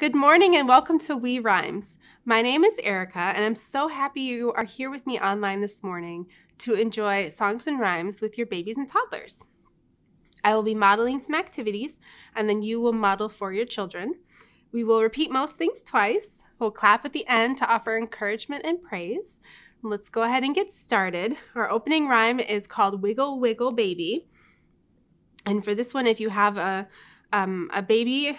Good morning and welcome to Wee Rhymes. My name is Erika and I'm so happy you are here with me online this morning to enjoy songs and rhymes with your babies and toddlers. I will be modeling some activities and then you will model for your children. We will repeat most things twice. We'll clap at the end to offer encouragement and praise. Let's go ahead and get started. Our opening rhyme is called Wiggle Wiggle Baby. And for this one, if you have a, um, a baby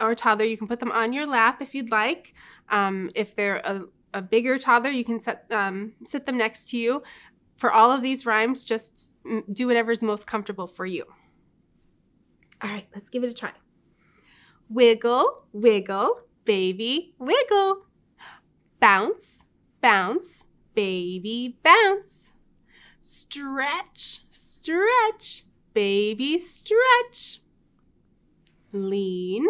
or toddler, you can put them on your lap if you'd like. Um, if they're a, a, bigger toddler, you can set, um, sit them next to you. For all of these rhymes, just do whatever's most comfortable for you. All right, let's give it a try. Wiggle, wiggle, baby, wiggle. Bounce, bounce, baby, bounce. Stretch, stretch, baby, stretch. Lean,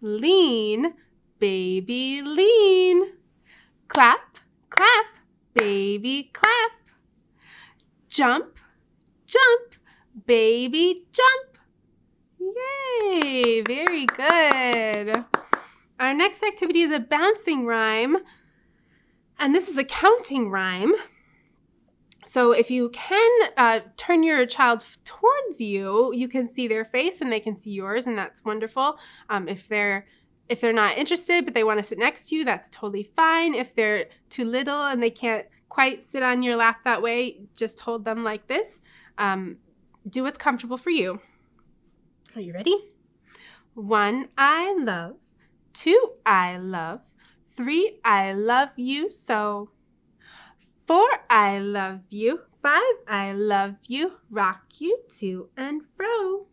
lean, baby lean. Clap, clap, baby clap. Jump, jump, baby jump. Yay, very good. Our next activity is a bouncing rhyme, and this is a counting rhyme. So if you can uh, turn your child towards you, you can see their face and they can see yours, and that's wonderful. Um, if they're if they're not interested but they want to sit next to you, that's totally fine. If they're too little and they can't quite sit on your lap that way, just hold them like this. Um, do what's comfortable for you. Are you ready? One, I love. Two, I love. Three, I love you so. Four, I love you. Five, I love you. Rock you to and fro.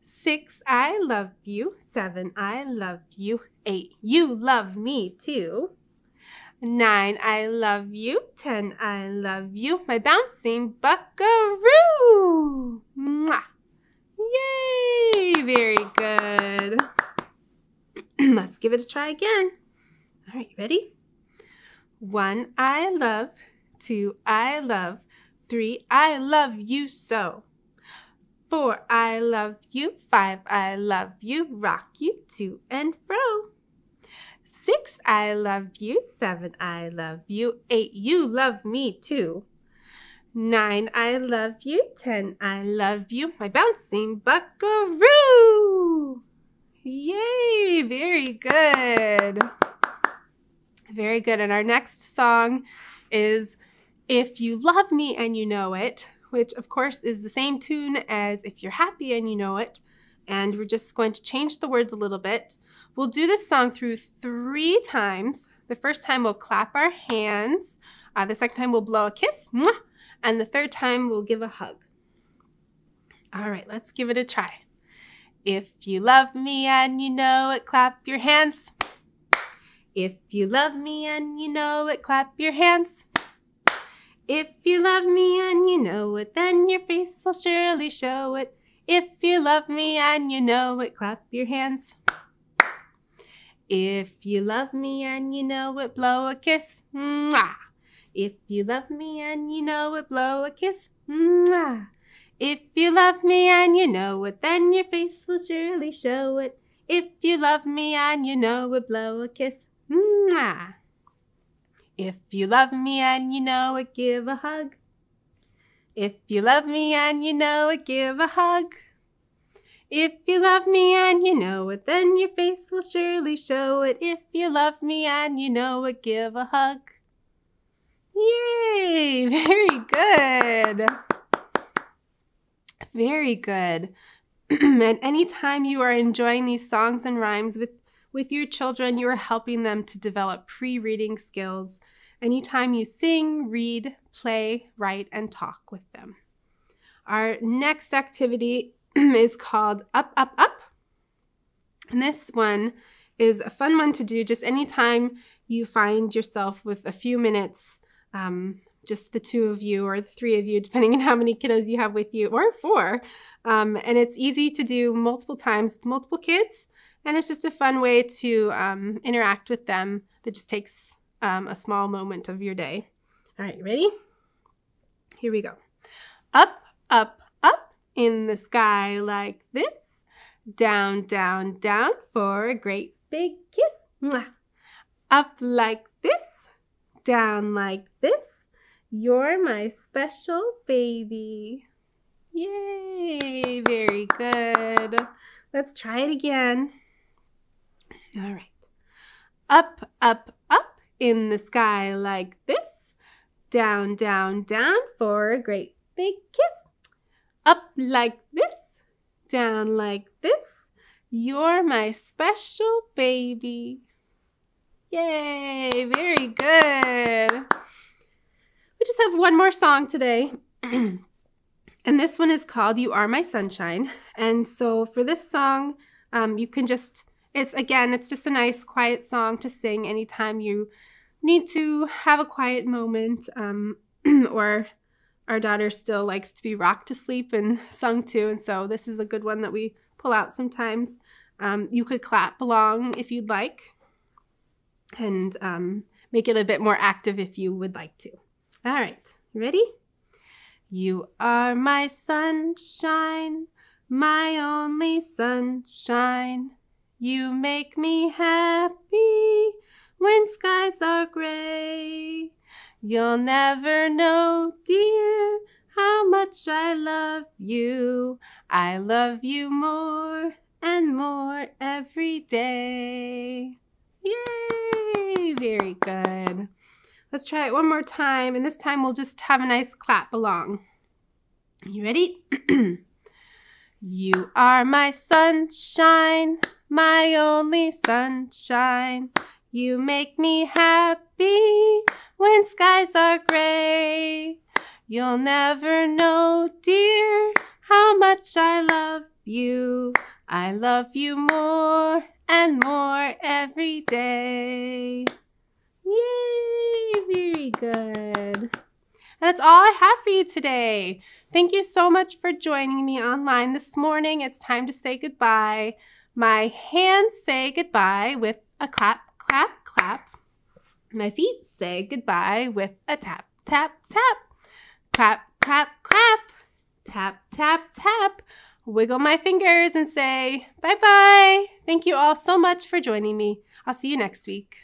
Six, I love you. Seven, I love you. Eight, you love me too. Nine, I love you. Ten, I love you. My bouncing buckaroo. Mwah. Yay! Very good. Let's give it a try again. All right, ready? One, I love. Two, I love. Three, I love you so. Four, I love you. Five, I love you. Rock you to and fro. Six, I love you. Seven, I love you. Eight, you love me too. Nine, I love you. Ten, I love you. My bouncing buckaroo. Yay, very good. Very good. And our next song is If You Love Me and You Know It, which of course is the same tune as If You're Happy and You Know It. And we're just going to change the words a little bit. We'll do this song through three times. The first time we'll clap our hands. Uh, the second time we'll blow a kiss. And the third time we'll give a hug. All right, let's give it a try. If you love me and you know it, clap your hands. If you love me and you know it, clap your hands. If you love me and you know it, then your face will surely show it. If you love me and you know it, clap your hands. If you love me and you know it, blow a kiss. Mwah. If you love me and you know it, blow a kiss. Mwah. If you love me and you know it, then your face will surely show it. If you love me and you know it, blow a kiss. Mwah. If you love me and you know it, give a hug. If you love me and you know it, give a hug. If you love me and you know it, then your face will surely show it. If you love me and you know it, give a hug. Yay! Very good. Very good. and anytime you are enjoying these songs and rhymes with with your children, you are helping them to develop pre reading skills anytime you sing, read, play, write, and talk with them. Our next activity is called Up, Up, Up. And this one is a fun one to do just anytime you find yourself with a few minutes, um, just the two of you or the three of you, depending on how many kiddos you have with you, or four. Um, and it's easy to do multiple times with multiple kids. And it's just a fun way to um, interact with them that just takes um, a small moment of your day. All right, ready? Here we go. Up, up, up in the sky like this. Down, down, down for a great big kiss. Mwah. Up like this, down like this. You're my special baby. Yay! Very good. Let's try it again. All right. Up, up, up in the sky like this. Down, down, down for a great big kiss. Up like this. Down like this. You're my special baby. Yay! Very good. We just have one more song today. and this one is called You Are My Sunshine. And so for this song, um, you can just, it's again, it's just a nice quiet song to sing anytime you need to have a quiet moment um, or our daughter still likes to be rocked to sleep and sung to. And so this is a good one that we pull out sometimes. Um, you could clap along if you'd like and um, make it a bit more active if you would like to. All right, ready? You are my sunshine, my only sunshine. You make me happy when skies are gray. You'll never know, dear, how much I love you. I love you more and more every day. Yay! Very good. Let's try it one more time, and this time we'll just have a nice clap along. You ready? you are my sunshine, my only sunshine. You make me happy when skies are gray. You'll never know, dear, how much I love you. I love you more and more every day. Yay! Very good. That's all I have for you today. Thank you so much for joining me online this morning. It's time to say goodbye. My hands say goodbye with a clap, clap, clap. My feet say goodbye with a tap, tap, tap. Clap, clap, clap. Tap, tap, tap wiggle my fingers and say bye bye. Thank you all so much for joining me. I'll see you next week.